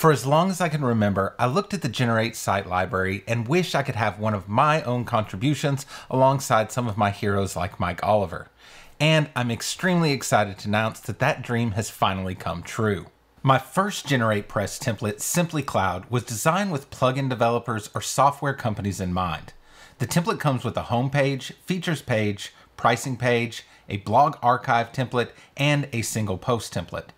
For as long as I can remember, I looked at the Generate site library and wished I could have one of my own contributions alongside some of my heroes like Mike Oliver. And I'm extremely excited to announce that that dream has finally come true. My first GeneratePress template, SimpliCloud, was designed with plugin developers or software companies in mind. The template comes with a homepage, features page, pricing page, a blog archive template, and a single post template.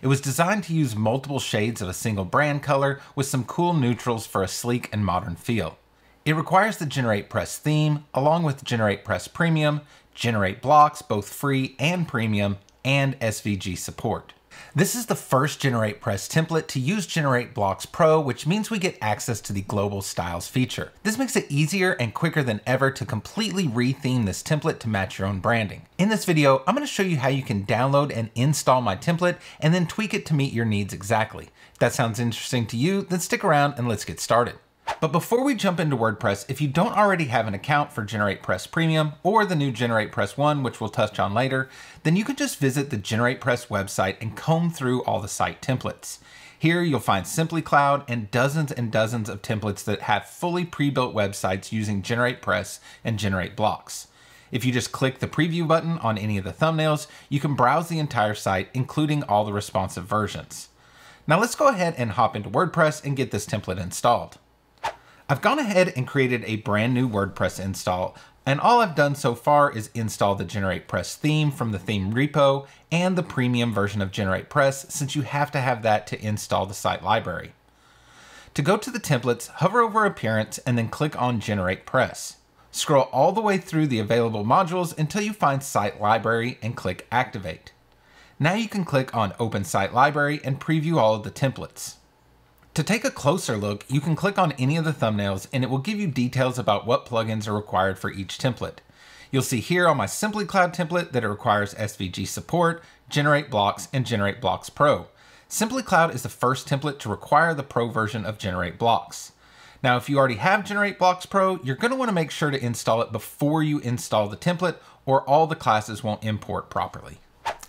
It was designed to use multiple shades of a single brand color with some cool neutrals for a sleek and modern feel. It requires the GeneratePress theme, along with GeneratePress Premium, GenerateBlocks, both free and premium, and SVG support. This is the first GeneratePress template to use GenerateBlocks Pro, which means we get access to the global styles feature. This makes it easier and quicker than ever to completely retheme this template to match your own branding. In this video, I'm gonna show you how you can download and install my template and then tweak it to meet your needs exactly. If that sounds interesting to you, then stick around and let's get started. But before we jump into WordPress, if you don't already have an account for GeneratePress Premium or the new GeneratePress 1, which we'll touch on later, then you can just visit the GeneratePress website and comb through all the site templates. Here you'll find SimpliCloud and dozens and dozens of templates that have fully pre-built websites using GeneratePress and GenerateBlocks. If you just click the preview button on any of the thumbnails, you can browse the entire site, including all the responsive versions. Now let's go ahead and hop into WordPress and get this template installed. I've gone ahead and created a brand new WordPress install, and all I've done so far is install the GeneratePress theme from the theme repo and the premium version of GeneratePress since you have to have that to install the site library. To go to the templates, hover over Appearance and then click on GeneratePress. Scroll all the way through the available modules until you find Site Library and click Activate. Now you can click on Open Site Library and preview all of the templates. To take a closer look, you can click on any of the thumbnails and it will give you details about what plugins are required for each template. You'll see here on my SimpliCloud template that it requires SVG support, GenerateBlocks, and GenerateBlocks Pro. SimpliCloud is the first template to require the Pro version of GenerateBlocks. Now, if you already have GenerateBlocks Pro, you're going to want to make sure to install it before you install the template or all the classes won't import properly.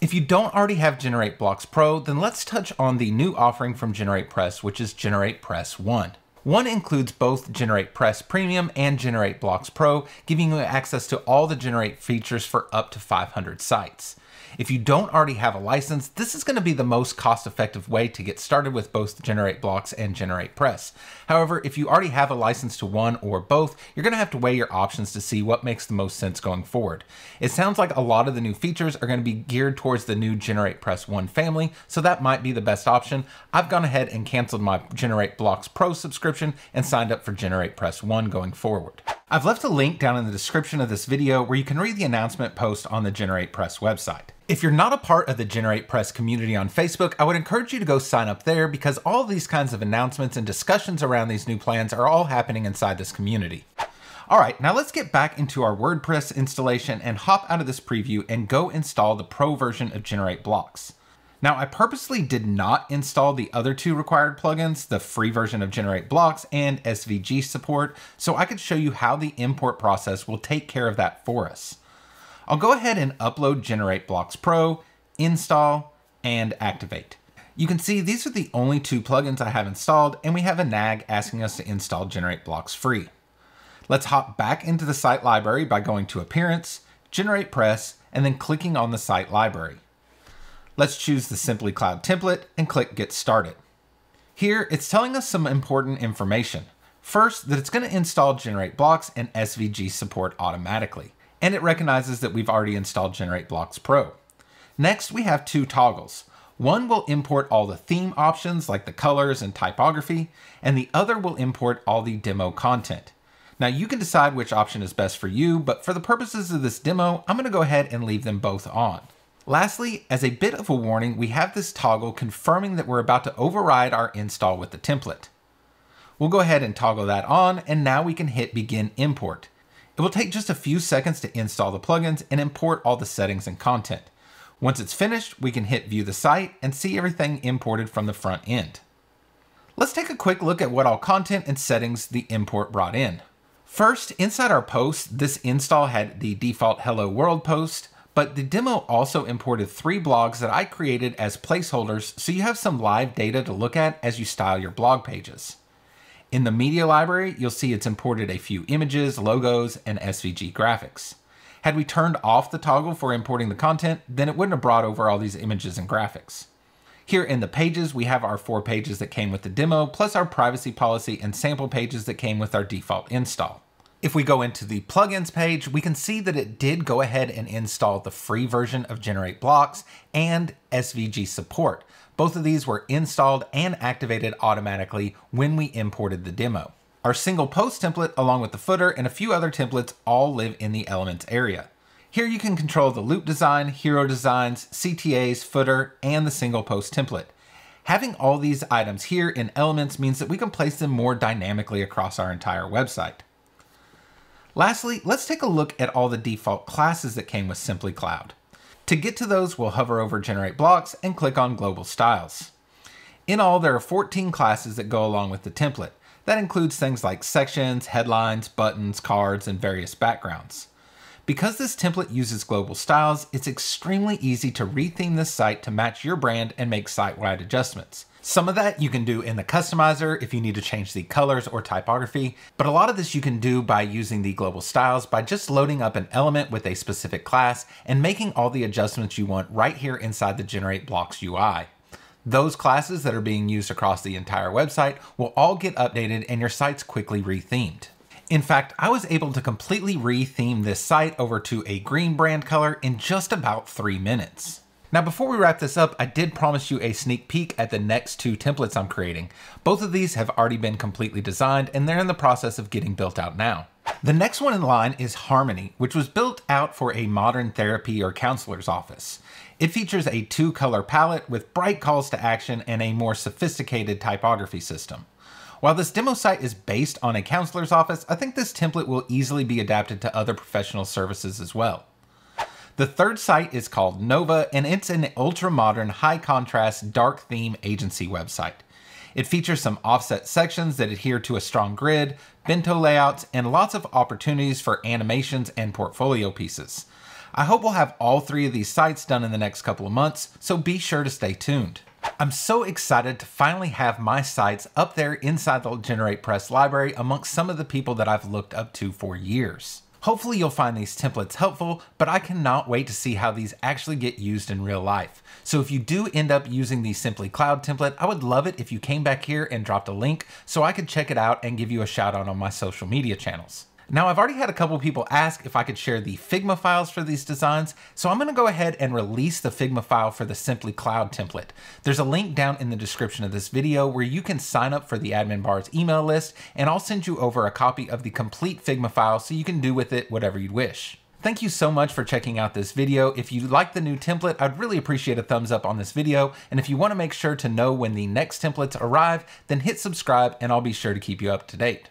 If you don't already have GenerateBlocks Pro, then let's touch on the new offering from GeneratePress, which is GeneratePress 1. One includes both GeneratePress Premium and GenerateBlocks Pro, giving you access to all the Generate features for up to 500 sites. If you don't already have a license, this is going to be the most cost-effective way to get started with both GenerateBlocks and GeneratePress. However, if you already have a license to one or both, you're going to have to weigh your options to see what makes the most sense going forward. It sounds like a lot of the new features are going to be geared towards the new GeneratePress 1 family, so that might be the best option. I've gone ahead and canceled my GenerateBlocks Pro subscription and signed up for GeneratePress 1 going forward. I've left a link down in the description of this video where you can read the announcement post on the GeneratePress website. If you're not a part of the GeneratePress community on Facebook, I would encourage you to go sign up there because all these kinds of announcements and discussions around these new plans are all happening inside this community. All right, now let's get back into our WordPress installation and hop out of this preview and go install the pro version of GenerateBlocks. Now, I purposely did not install the other two required plugins, the free version of GenerateBlocks and SVG support, so I could show you how the import process will take care of that for us. I'll go ahead and upload GenerateBlocks Pro, install, and activate. You can see these are the only two plugins I have installed, and we have a nag asking us to install GenerateBlocks free. Let's hop back into the site library by going to Appearance, GeneratePress, and then clicking on the site library. Let's choose the SimpliCloud template and click Get Started. Here, it's telling us some important information. First, that it's going to install GenerateBlocks and SVG support automatically and it recognizes that we've already installed GenerateBlocks Pro. Next, we have two toggles. One will import all the theme options like the colors and typography, and the other will import all the demo content. Now you can decide which option is best for you, but for the purposes of this demo, I'm gonna go ahead and leave them both on. Lastly, as a bit of a warning, we have this toggle confirming that we're about to override our install with the template. We'll go ahead and toggle that on, and now we can hit begin import. It will take just a few seconds to install the plugins and import all the settings and content. Once it's finished, we can hit view the site and see everything imported from the front end. Let's take a quick look at what all content and settings the import brought in. First, inside our post, this install had the default hello world post, But the demo also imported three blogs that I created as placeholders so you have some live data to look at as you style your blog pages. In the media library, you'll see it's imported a few images, logos, and SVG graphics. Had we turned off the toggle for importing the content, then it wouldn't have brought over all these images and graphics. Here in the pages, we have our four pages that came with the demo, plus our privacy policy and sample pages that came with our default install. If we go into the plugins page, we can see that it did go ahead and install the free version of GenerateBlocks and SVG support. Both of these were installed and activated automatically when we imported the demo. Our single post template, along with the footer and a few other templates, all live in the Elements area. Here you can control the loop design, hero designs, CTAs, footer, and the single post template. Having all these items here in Elements means that we can place them more dynamically across our entire website. Lastly, let's take a look at all the default classes that came with SimpliCloud. To get to those, we'll hover over GenerateBlocks and click on Global Styles. In all, there are 14 classes that go along with the template. That includes things like sections, headlines, buttons, cards, and various backgrounds. Because this template uses global styles, it's extremely easy to retheme this site to match your brand and make site-wide adjustments. Some of that you can do in the customizer if you need to change the colors or typography, but a lot of this you can do by using the global styles by just loading up an element with a specific class and making all the adjustments you want right here inside the GenerateBlocks UI. Those classes that are being used across the entire website will all get updated and your site's quickly rethemed. In fact, I was able to completely retheme this site over to a green brand color in just about three minutes. Now before we wrap this up, I did promise you a sneak peek at the next two templates I'm creating. Both of these have already been completely designed and they're in the process of getting built out now. The next one in line is Harmony, which was built out for a modern therapy or counselor's office. It features a two color palette with bright calls to action and a more sophisticated typography system. While this demo site is based on a counselor's office, I think this template will easily be adapted to other professional services as well. The third site is called Nova, and it's an ultra-modern, high-contrast, dark theme agency website. It features some offset sections that adhere to a strong grid, bento layouts, and lots of opportunities for animations and portfolio pieces. I hope we'll have all three of these sites done in the next couple of months, so be sure to stay tuned. I'm so excited to finally have my sites up there inside the GeneratePress library amongst some of the people that I've looked up to for years. Hopefully you'll find these templates helpful, but I cannot wait to see how these actually get used in real life. So if you do end up using the SimpliCloud template, I would love it if you came back here and dropped a link so I could check it out and give you a shout out on my social media channels. Now I've already had a couple people ask if I could share the Figma files for these designs, so I'm gonna go ahead and release the Figma file for the SimpliCloud template. There's a link down in the description of this video where you can sign up for the admin bar's email list, and I'll send you over a copy of the complete Figma file so you can do with it whatever you'd wish. Thank you so much for checking out this video. If you like the new template, I'd really appreciate a thumbs up on this video. And if you wanna make sure to know when the next templates arrive, then hit subscribe and I'll be sure to keep you up to date.